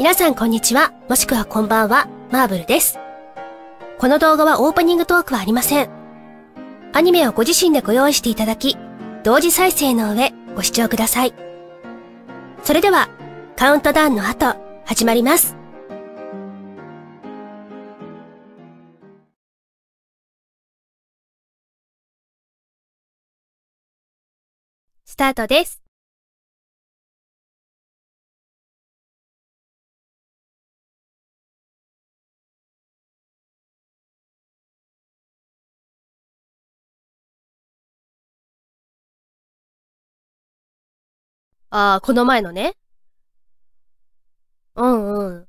皆さんこんにちは、もしくはこんばんは、マーブルです。この動画はオープニングトークはありません。アニメをご自身でご用意していただき、同時再生の上、ご視聴ください。それでは、カウントダウンの後、始まります。スタートです。ああ、この前のね。うんうん。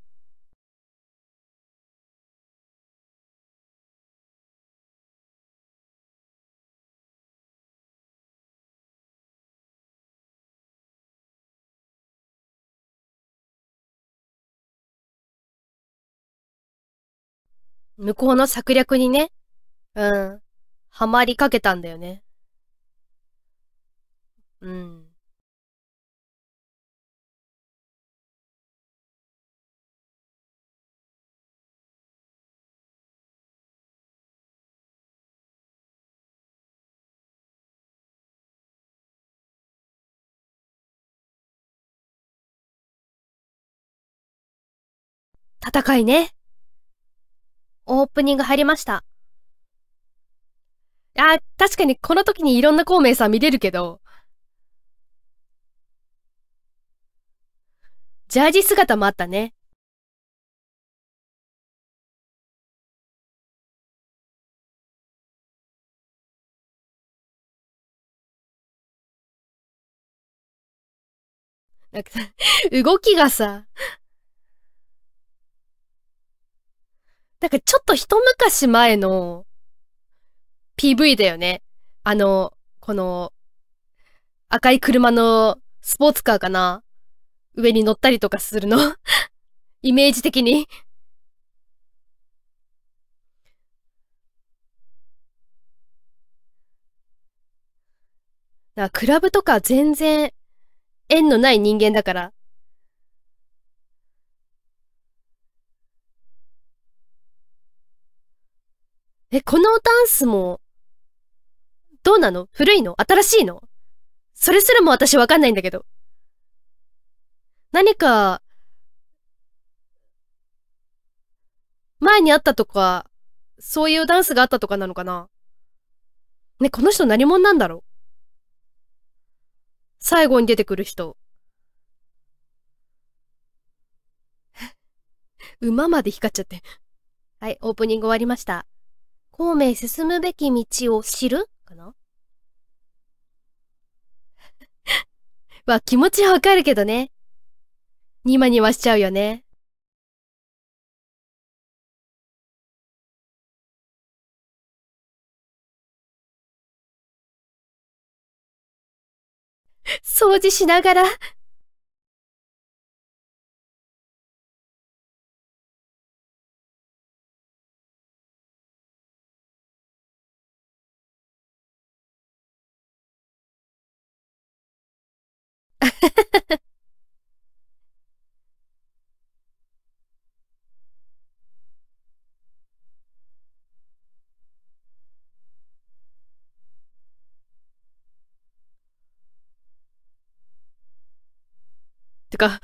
向こうの策略にね、うん、ハマりかけたんだよね。うん。戦いね。オープニング入りました。あ、確かにこの時にいろんな孔明さん見れるけど、ジャージ姿もあったね。なんかさ、動きがさ、なんかちょっと一昔前の PV だよね。あの、この赤い車のスポーツカーかな？上に乗ったりとかするの？イメージ的に。なクラブとか全然縁のない人間だから。え、このダンスも、どうなの？古いの？新しいの？それすらも私わかんないんだけど。何か、前にあったとか、そういうダンスがあったとかなのかな？ね、この人何者なんだろう？最後に出てくる人。馬まで光っちゃって。はい、オープニング終わりました。孔明進むべき道を知る？かな？わ、気持ちはわかるけどね。ニマニマしちゃうよね。掃除しながら。てか、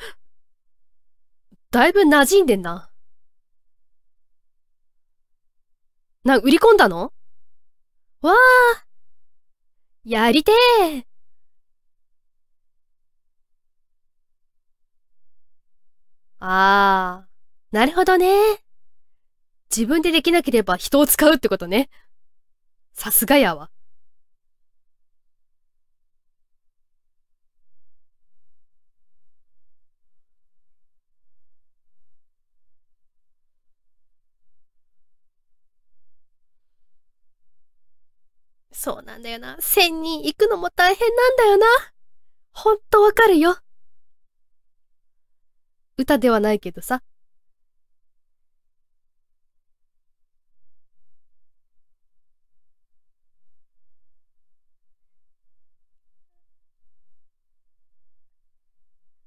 だいぶ馴染んでんな。な、売り込んだの？わあやりてえああ、なるほどね。自分でできなければ人を使うってことね。さすがやわ。そうなんだよな。千人行くのも大変なんだよな。ほんとわかるよ。歌ではないけどさ。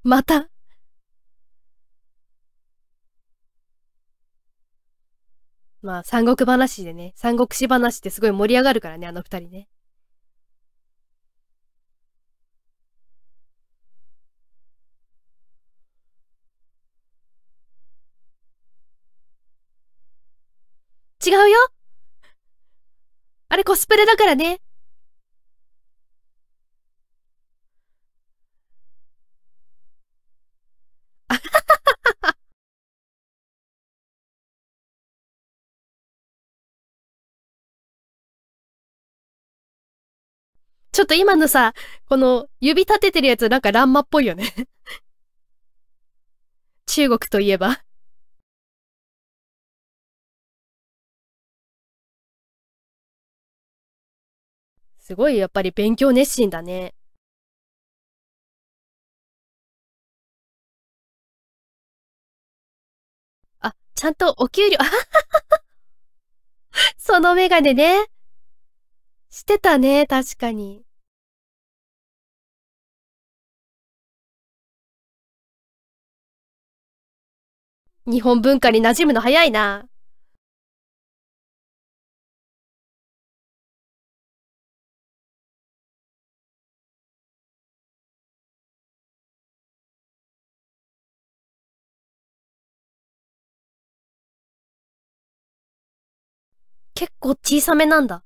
またまあ、三国話でね、三国志話ってすごい盛り上がるからね、あの二人ね。違うよあれコスプレだからね。ちょっと今のさ、この指立ててるやつなんかランマっぽいよね 中国といえばすごいやっぱり勉強熱心だね。あ、ちゃんとお給料、そのメガネね。してたね、確かに。日本文化に馴染むの早いな。結構小さめなんだ。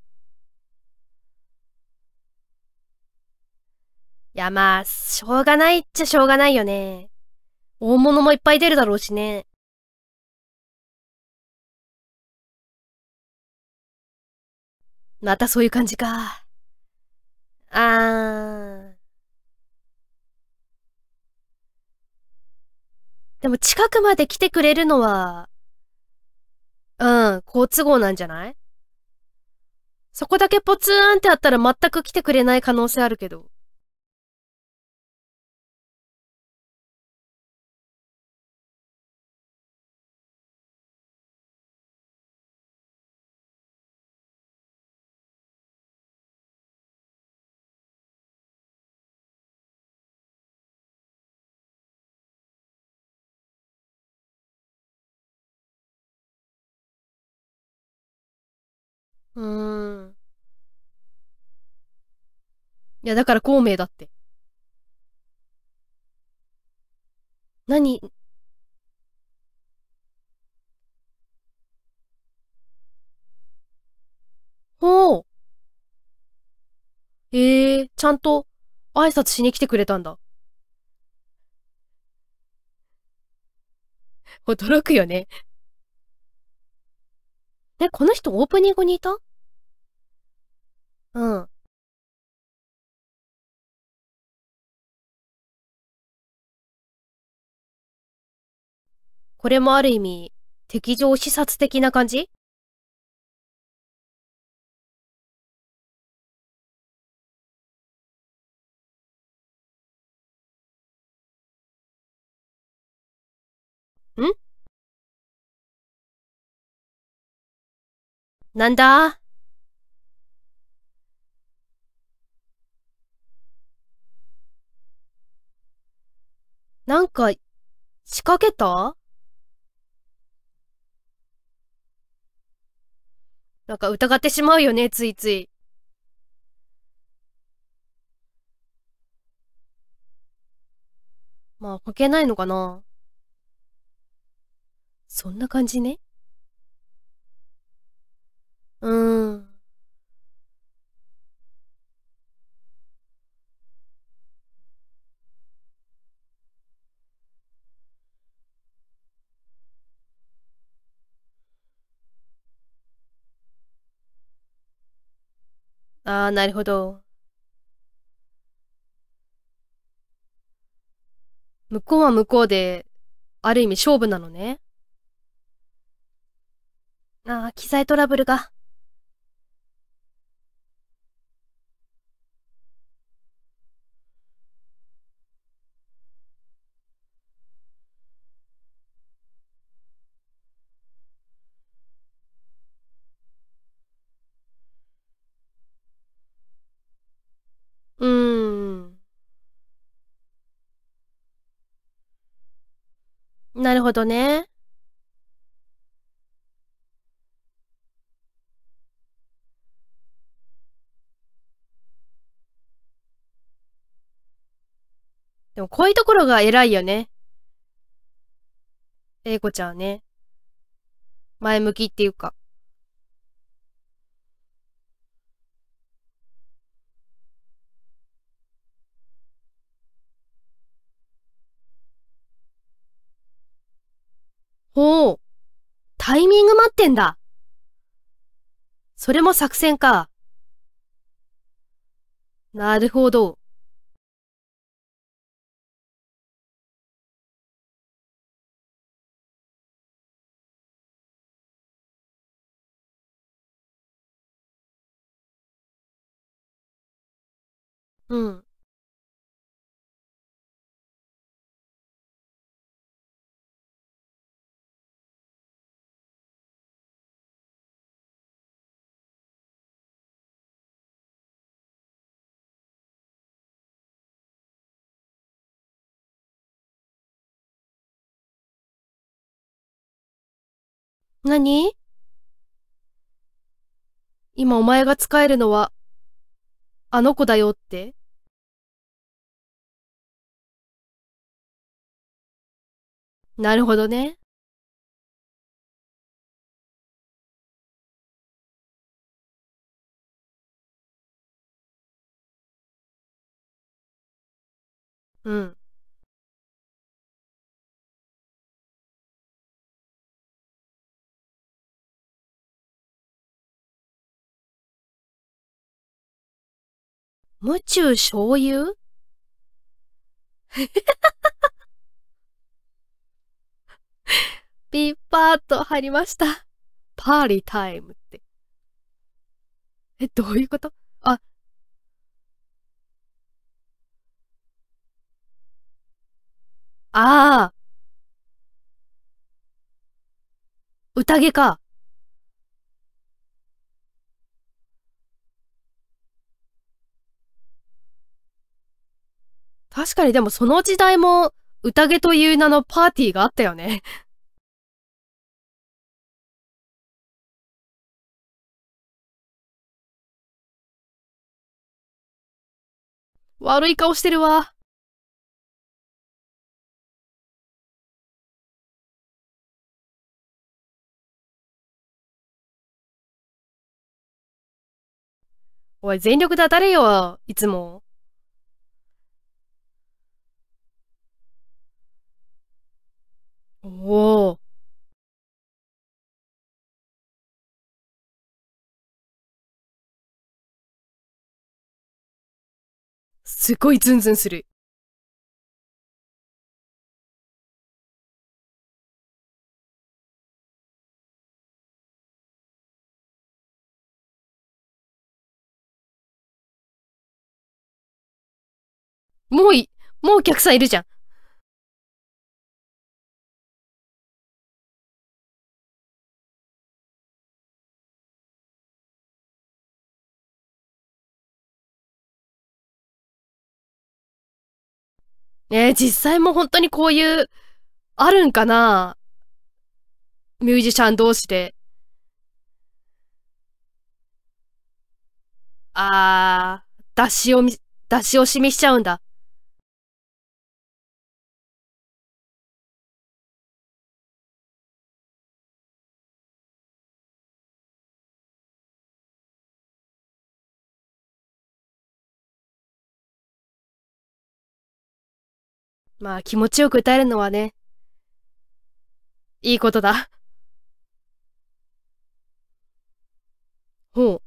いやまあ、しょうがないっちゃしょうがないよね。大物もいっぱい出るだろうしね。またそういう感じか。あー。でも近くまで来てくれるのは、うん、好都合なんじゃない？そこだけポツーンってあったら全く来てくれない可能性あるけど。いや、だから孔明だって。何？ほう。ええー、ちゃんと挨拶しに来てくれたんだ。驚くよね。え、この人オープニングにいた？うん。これもある意味、敵情視察的な感じ？ん？なんだ？なんか、仕掛けた？なんか疑ってしまうよね、ついつい。まあ、書けないのかなそんな感じね。うーん。ああ、なるほど。向こうは向こうで、ある意味勝負なのね。ああ、機材トラブルが。なるほどね。でも、こういうところが偉いよね。英子ちゃんはね。前向きっていうか。ほう。タイミング待ってんだ。それも作戦か。なるほど。何？今お前が使えるのは、あの子だよって？なるほどね。うん。無中醤油 ピッパーと入りました。パーリータイムって。え、どういうこと？あ、ああ。宴か。確かにでもその時代も宴という名のパーティーがあったよね。悪い顔してるわ。おい、全力で当たれよ、いつも。おお。すごいズンズンする。もうい、もうお客さんいるじゃん。えー、実際も本当にこういう、あるんかな？ミュージシャン同士で。あー、出しをみ、出し惜しみしちゃうんだ。まあ気持ちよく歌えるのはね、いいことだ。ほう。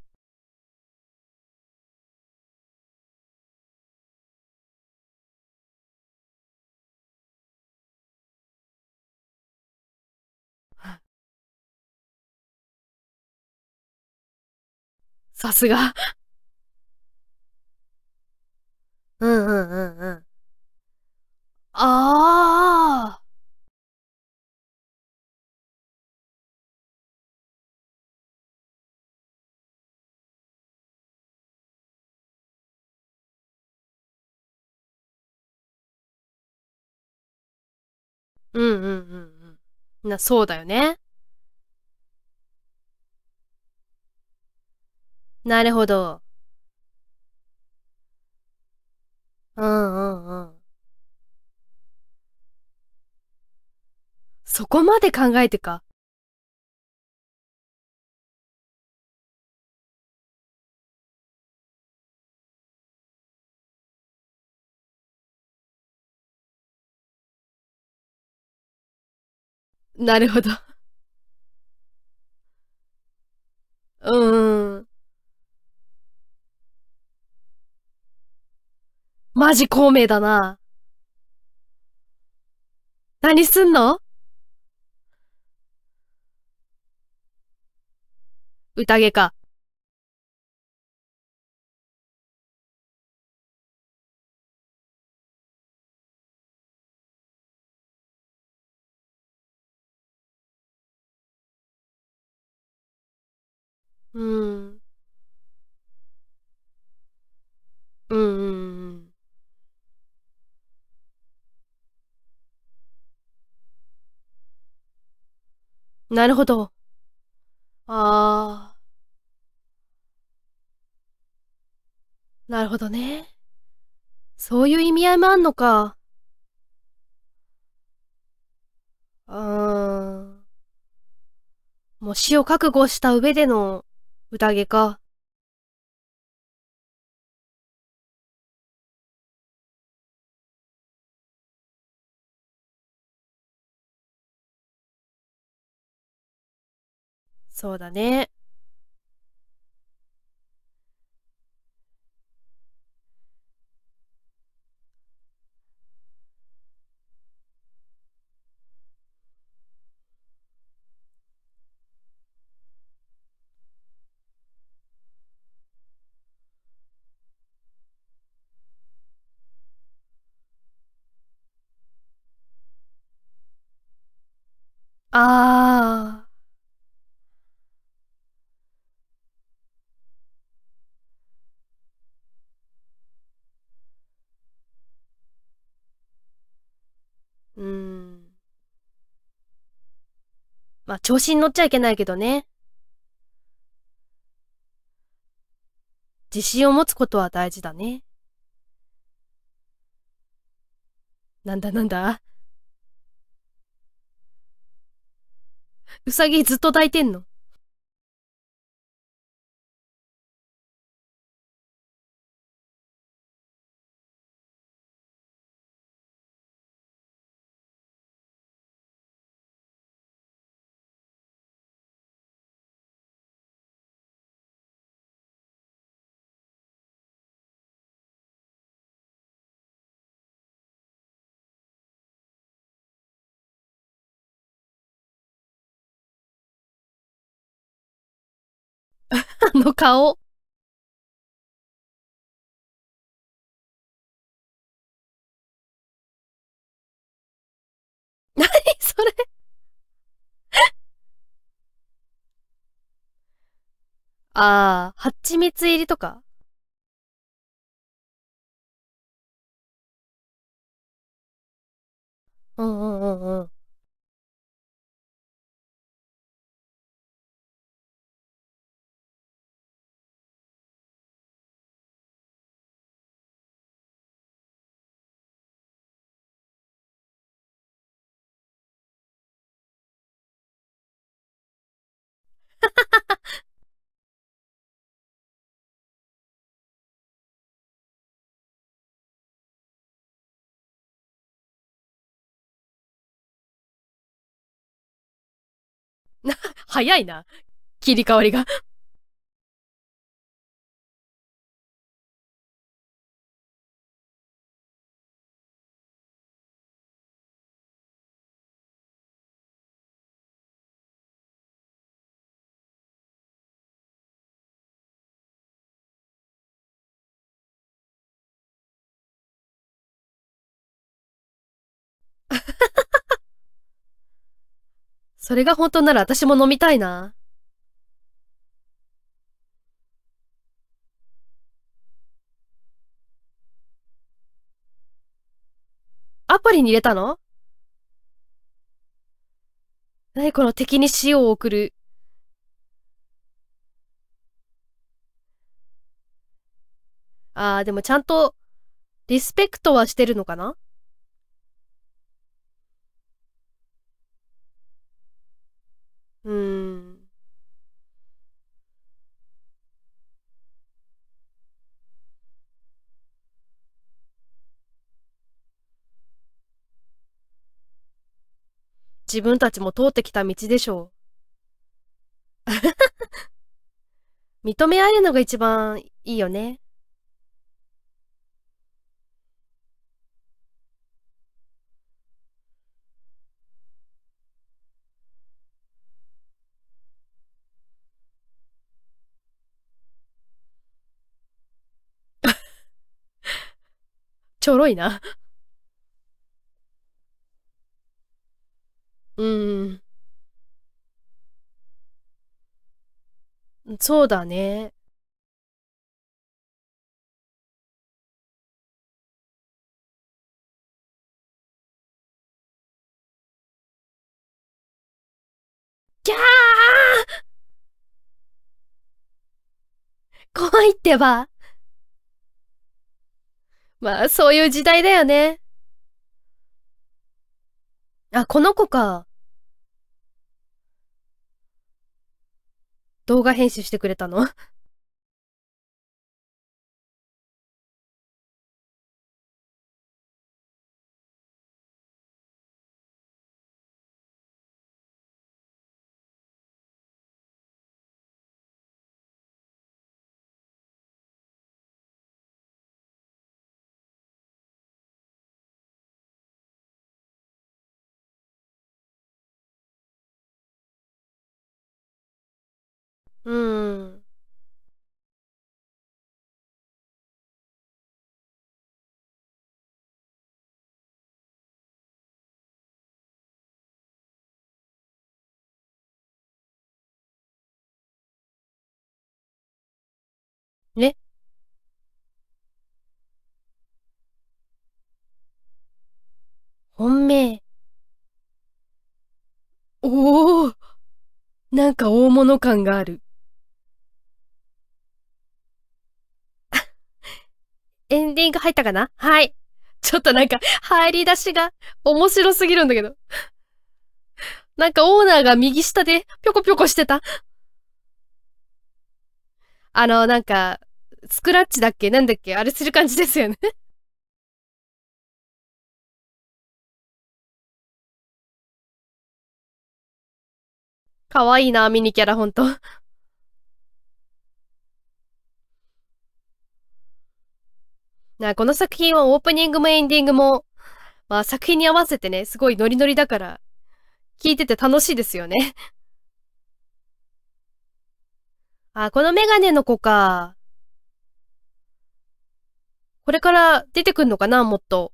さすが。うんうんうんうん。な、そうだよね。なるほど。うんうんうん。そこまで考えてか。なるほど。うーん。マジ孔明だな。何すんの？宴か。うん。うんうんうん。なるほど。ああ。なるほどね。そういう意味合いもあんのか。うーん。もう死を覚悟した上での宴か。そうだね。ああ。うーん。まあ、調子に乗っちゃいけないけどね。自信を持つことは大事だね。なんだなんだ？うさぎずっと抱いてんの？あの顔。何それああ、蜂蜜入りとか？うんうんうんうん。早いな。切り替わりが。それが本当なら私も飲みたいな。アプリに入れたの？何この敵に塩を送る。ああ、でもちゃんとリスペクトはしてるのかな？うん。自分たちも通ってきた道でしょう。認め合えるのが一番いいよね。ちょろいな。うーん。そうだね。キャー怖いってば。まあ、そういう時代だよね。あ、この子か。動画編集してくれたの？うーん。ね本命。おおなんか大物感がある。エンディング入ったかな？はい。ちょっとなんか、入り出しが面白すぎるんだけど。なんかオーナーが右下でぴょこぴょこしてた。あの、なんか、スクラッチだっけ？なんだっけ？あれする感じですよねかわいいな、ミニキャラほんと。な、この作品はオープニングもエンディングも、まあ作品に合わせてね、すごいノリノリだから、聞いてて楽しいですよね。あ、このメガネの子か。これから出てくんのかな、もっと。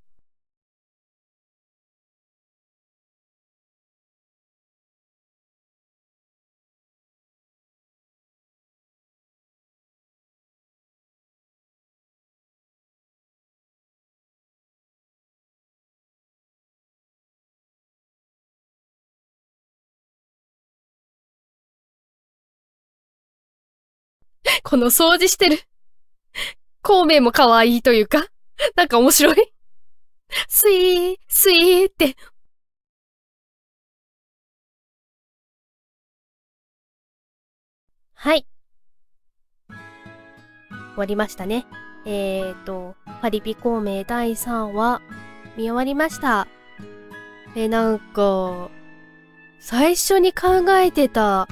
この掃除してる。孔明も可愛いというか、なんか面白い。スイー、スイーって。はい。終わりましたね。えーと、パリピ孔明第3話、見終わりました。え、なんか、最初に考えてた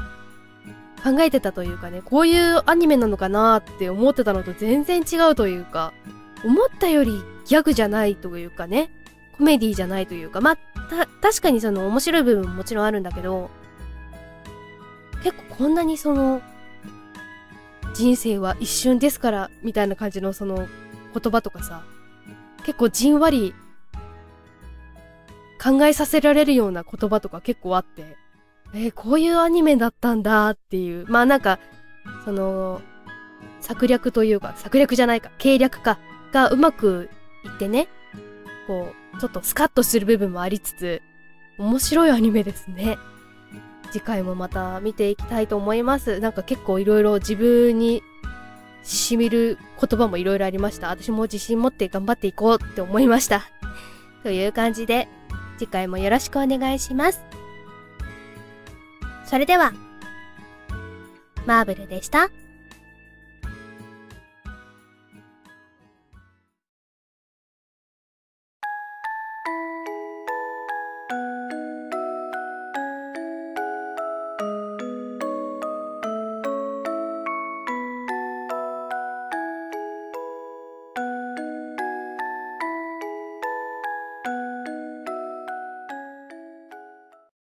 考えてたというかね、こういうアニメなのかなって思ってたのと全然違うというか、思ったよりギャグじゃないというかね、コメディじゃないというか、まあ、た、確かにその面白い部分ももちろんあるんだけど、結構こんなにその、人生は一瞬ですから、みたいな感じのその言葉とかさ、結構じんわり考えさせられるような言葉とか結構あって、えー、こういうアニメだったんだっていう。まあなんか、その、策略というか、策略じゃないか、計略か、がうまくいってね、こう、ちょっとスカッとする部分もありつつ、面白いアニメですね。次回もまた見ていきたいと思います。なんか結構いろいろ自分に染みる言葉もいろいろありました。私も自信持って頑張っていこうって思いました。という感じで、次回もよろしくお願いします。それでは、マーブルでした。